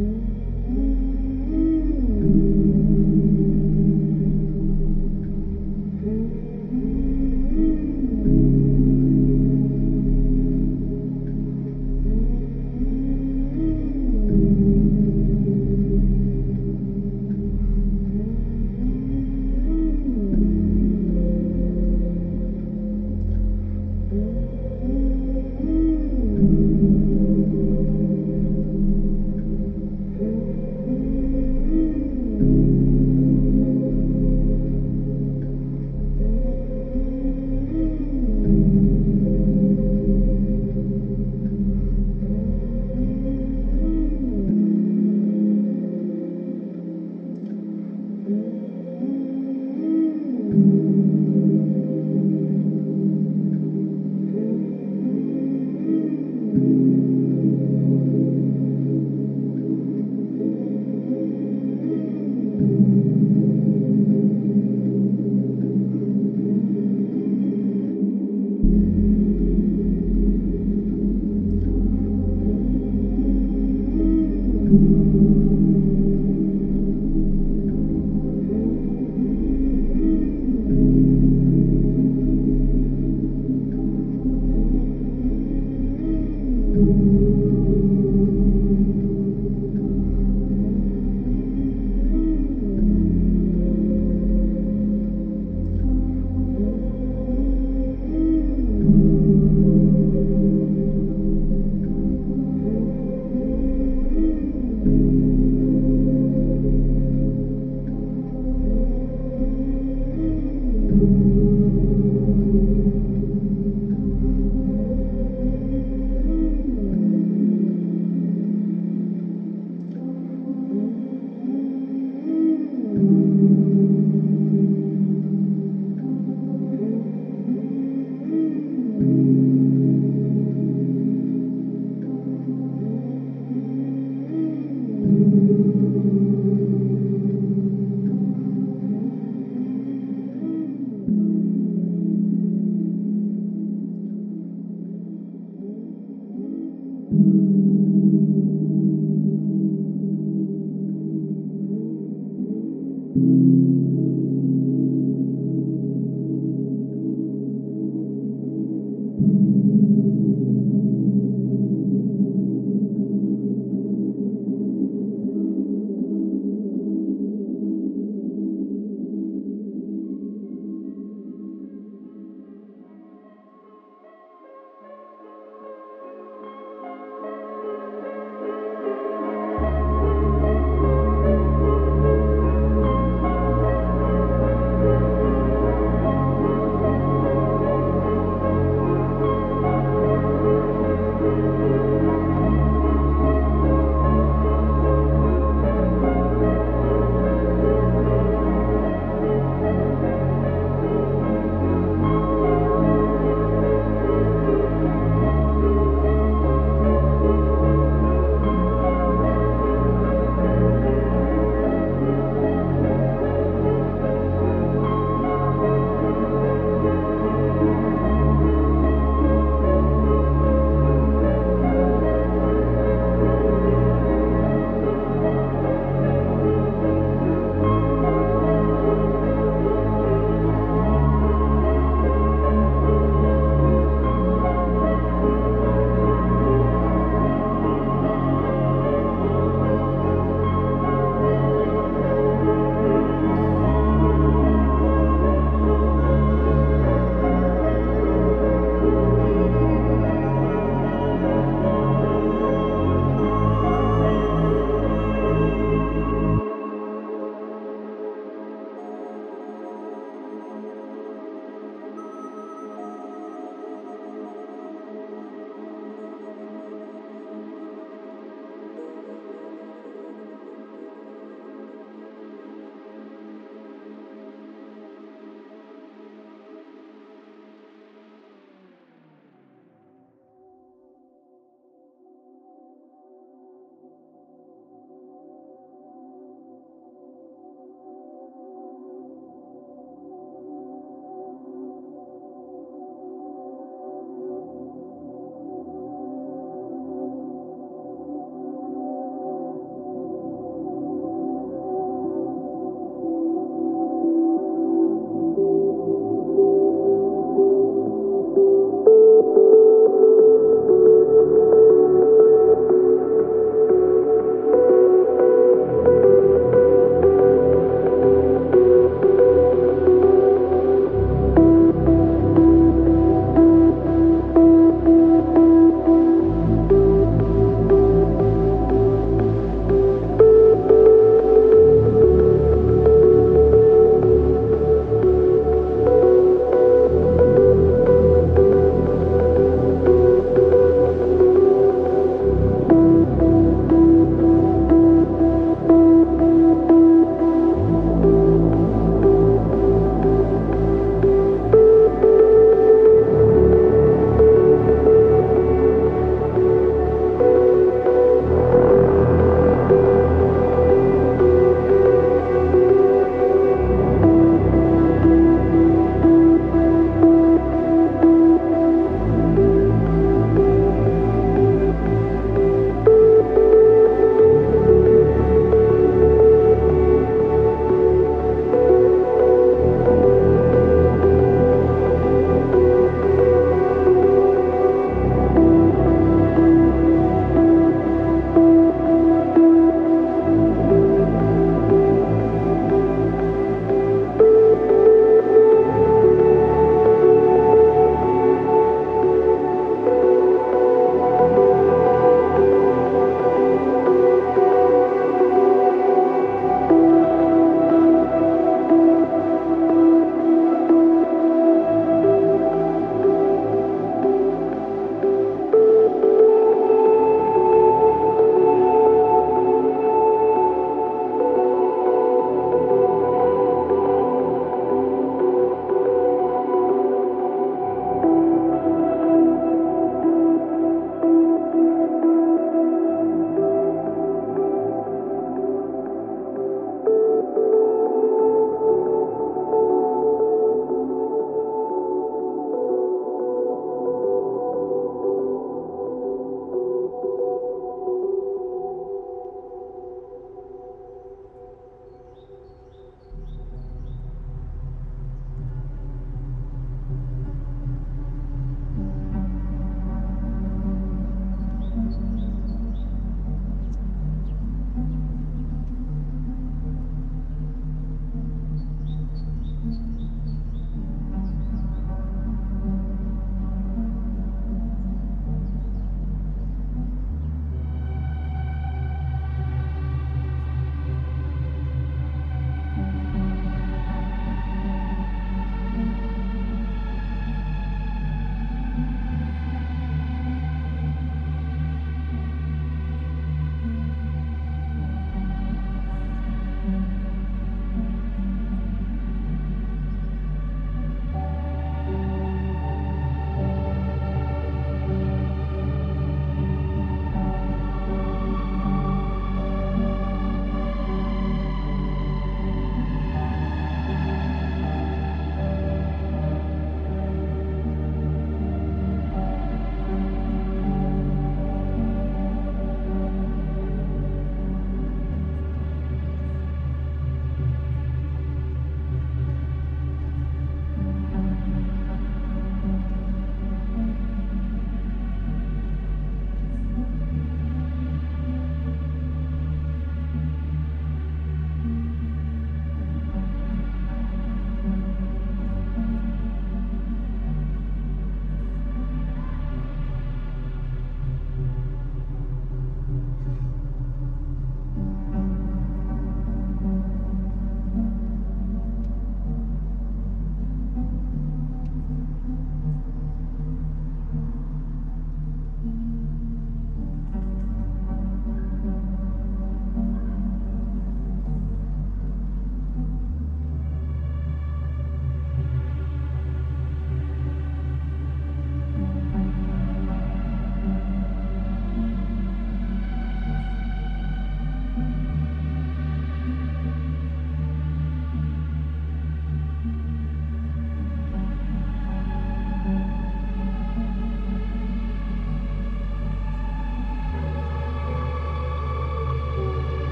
Mm-hmm.